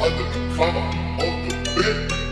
under the cover of the bed.